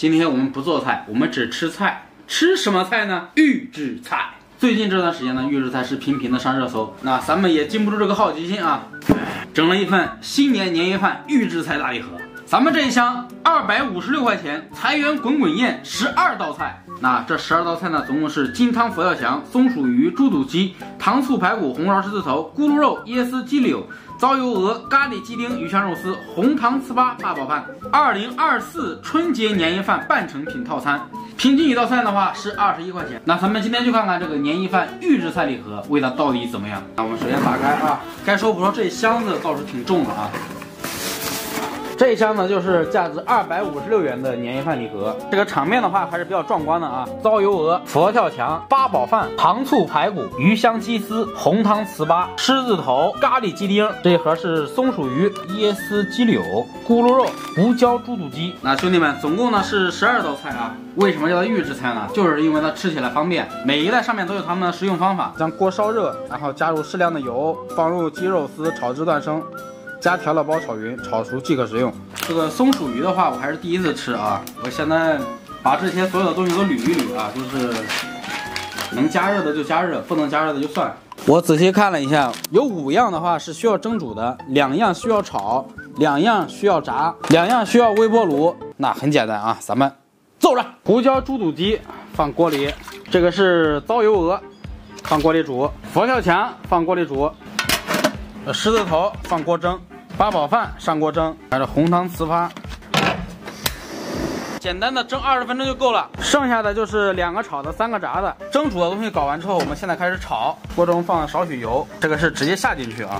今天我们不做菜，我们只吃菜。吃什么菜呢？预制菜。最近这段时间呢，预制菜是频频的上热搜。那咱们也禁不住这个好奇心啊，整了一份新年年夜饭预制菜大礼盒。咱们这一箱二百五十六块钱，财源滚滚宴十二道菜。那这十二道菜呢，总共是金汤佛跳墙、松鼠鱼、猪肚鸡、糖醋排骨、红烧狮子头、咕噜肉、椰丝鸡柳、糟油鹅、咖喱鸡丁、鱼香肉丝、红糖糍粑八宝饭。二零二四春节年夜饭半成品套餐，平均一道菜的话是二十一块钱。那咱们今天就看看这个年夜饭预制菜礼盒味道到底怎么样。那我们首先打开啊，该说不说，这箱子倒是挺重的啊。这一箱呢，就是价值二百五十六元的年夜饭礼盒。这个场面的话还是比较壮观的啊！糟油鹅、佛跳墙、八宝饭、糖醋排骨、鱼香鸡丝、红汤糍粑、狮子头、咖喱鸡丁。这一盒是松鼠鱼、椰丝鸡柳、咕噜肉、胡椒猪肚鸡。那兄弟们，总共呢是十二道菜啊。为什么叫它预制菜呢？就是因为它吃起来方便，每一袋上面都有他们的食用方法。将锅烧热，然后加入适量的油，放入鸡肉丝炒至断生。加调料包炒匀，炒熟即可食用。这个松鼠鱼的话，我还是第一次吃啊。我现在把这些所有的东西都捋一捋啊，就是能加热的就加热，不能加热的就算。我仔细看了一下，有五样的话是需要蒸煮的，两样需要炒，两样需要炸，两样需要微波炉。那很简单啊，咱们走着。胡椒猪肚鸡放锅里，这个是糟油鹅，放锅里煮。佛跳墙放锅里煮，狮子头放锅蒸。八宝饭上锅蒸，还是红糖糍粑，简单的蒸二十分钟就够了。剩下的就是两个炒的，三个炸的。蒸煮的东西搞完之后，我们现在开始炒。锅中放了少许油，这个是直接下进去啊。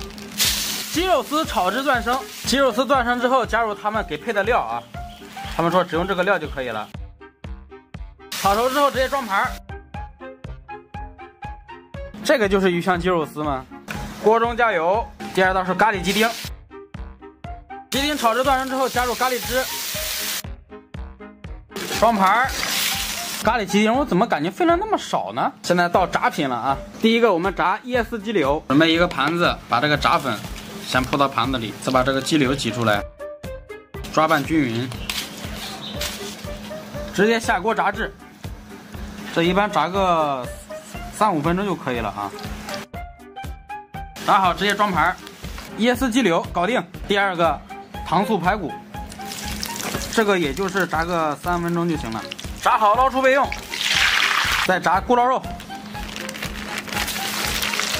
鸡肉丝炒至断生，鸡肉丝断生之后，加入他们给配的料啊。他们说只用这个料就可以了。炒熟之后直接装盘。这个就是鱼香鸡肉丝吗？锅中加油，第二道是咖喱鸡丁。鸡丁炒至断生之后，加入咖喱汁，装盘。咖喱鸡丁我怎么感觉分量那么少呢？现在到炸品了啊！第一个我们炸椰丝鸡柳，准备一个盘子，把这个炸粉先铺到盘子里，再把这个鸡柳挤出来，抓拌均匀，直接下锅炸制。这一般炸个三五分钟就可以了啊！炸好直接装盘，椰丝鸡柳搞定。第二个。糖醋排骨，这个也就是炸个三分钟就行了。炸好捞出备用。再炸咕噜肉，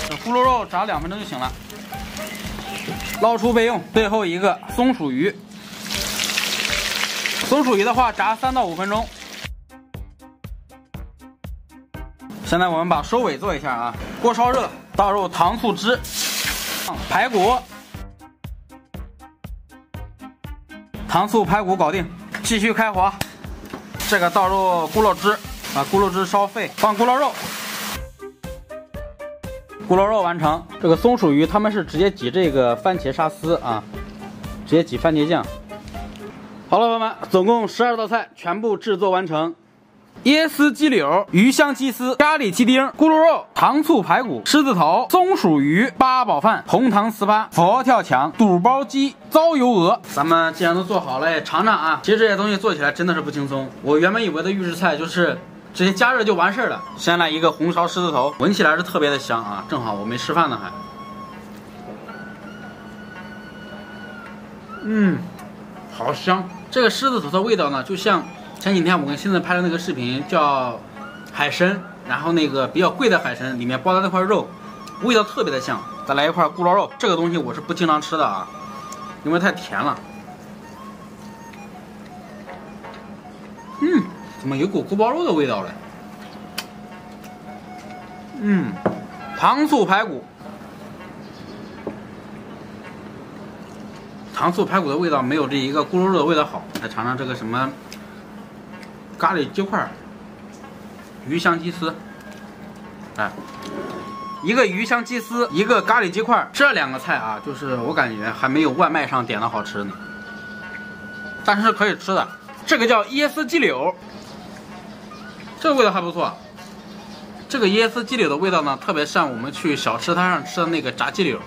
这咕噜肉炸两分钟就行了。捞出备用。最后一个松鼠鱼，松鼠鱼的话炸三到五分钟。现在我们把收尾做一下啊，锅烧热，倒入糖醋汁，排骨。糖醋排骨搞定，继续开火。这个倒入咕噜汁，把咕噜汁烧沸，放咕噜肉。咕噜肉完成。这个松鼠鱼他们是直接挤这个番茄沙司啊，直接挤番茄酱。好了，朋友们，总共十二道菜全部制作完成。椰丝鸡柳、鱼香鸡丝、咖喱鸡丁、咕噜肉、糖醋排骨、狮子头、松鼠鱼、八宝饭、红糖糍粑、佛跳墙、肚包鸡、糟油鹅。咱们既然都做好了，也尝尝啊！其实这些东西做起来真的是不轻松。我原本以为的预制菜就是直接加热就完事儿了。先来一个红烧狮子头，闻起来是特别的香啊！正好我没吃饭呢还。嗯，好香！这个狮子头的味道呢，就像……前几天我跟现在拍的那个视频叫海参，然后那个比较贵的海参里面包的那块肉，味道特别的像。再来一块咕噜肉，这个东西我是不经常吃的啊，因为太甜了。嗯，怎么有股锅包肉的味道嘞？嗯，糖醋排骨，糖醋排骨的味道没有这一个咕噜肉的味道好。来尝尝这个什么？咖喱鸡块，鱼香鸡丝，哎，一个鱼香鸡丝，一个咖喱鸡块，这两个菜啊，就是我感觉还没有外卖上点的好吃呢，但是可以吃的。这个叫椰丝鸡柳，这个味道还不错。这个椰丝鸡柳的味道呢，特别像我们去小吃摊上吃的那个炸鸡柳，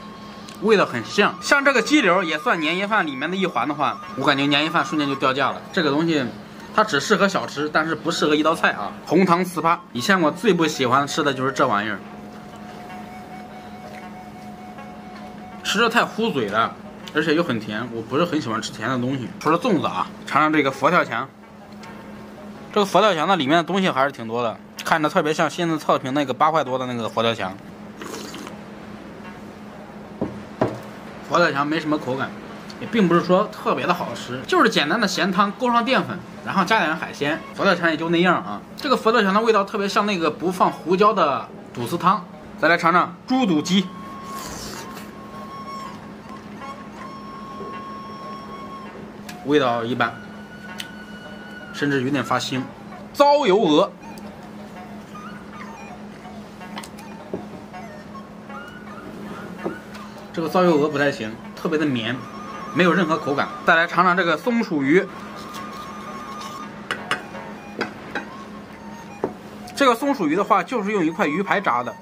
味道很像。像这个鸡柳也算年夜饭里面的一环的话，我感觉年夜饭瞬间就掉价了。这个东西。它只适合小吃，但是不适合一道菜啊。红糖糍粑，以前我最不喜欢吃的就是这玩意儿，吃着太糊嘴了，而且又很甜，我不是很喜欢吃甜的东西。除了粽子啊，尝尝这个佛跳墙。这个佛跳墙呢，里面的东西还是挺多的，看着特别像现在测评那个八块多的那个佛跳墙。佛跳墙没什么口感，并不是说特别的好吃，就是简单的咸汤勾上淀粉，然后加点海鲜，佛跳墙也就那样啊。这个佛跳墙的味道特别像那个不放胡椒的肚丝汤。再来尝尝猪肚鸡，味道一般。甚至有点发腥，糟油鹅，这个糟油鹅不太行，特别的绵，没有任何口感。再来尝尝这个松鼠鱼，这个松鼠鱼的话，就是用一块鱼排炸的，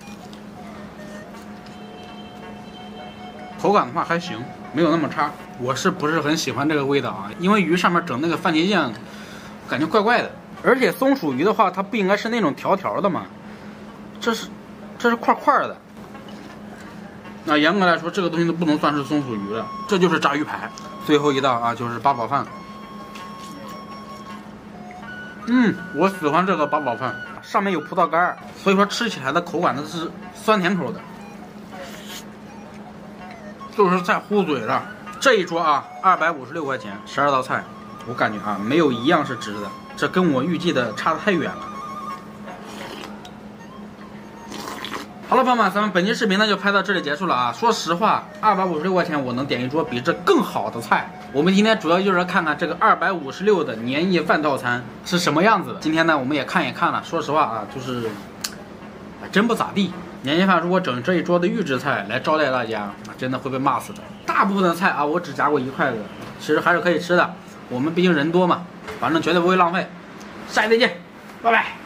口感的话还行，没有那么差。我是不是很喜欢这个味道啊？因为鱼上面整那个番茄酱。感觉怪怪的，而且松鼠鱼的话，它不应该是那种条条的吗？这是，这是块块的。那严格来说，这个东西都不能算是松鼠鱼了，这就是炸鱼排。最后一道啊，就是八宝饭。嗯，我喜欢这个八宝饭，上面有葡萄干，所以说吃起来的口感它是酸甜口的，就是在糊嘴了。这一桌啊，二百五十六块钱，十二道菜。我感觉啊，没有一样是值的，这跟我预计的差的太远了。好了，朋友们，咱们本期视频呢就拍到这里结束了啊。说实话，二百五十六块钱我能点一桌比这更好的菜。我们今天主要就是看看这个二百五十六的年夜饭套餐是什么样子的。今天呢，我们也看一看了。说实话啊，就是真不咋地。年夜饭如果整这一桌的预制菜来招待大家，真的会被骂死的。大部分的菜啊，我只夹过一筷子，其实还是可以吃的。我们毕竟人多嘛，反正绝对不会浪费。下期再见，拜拜。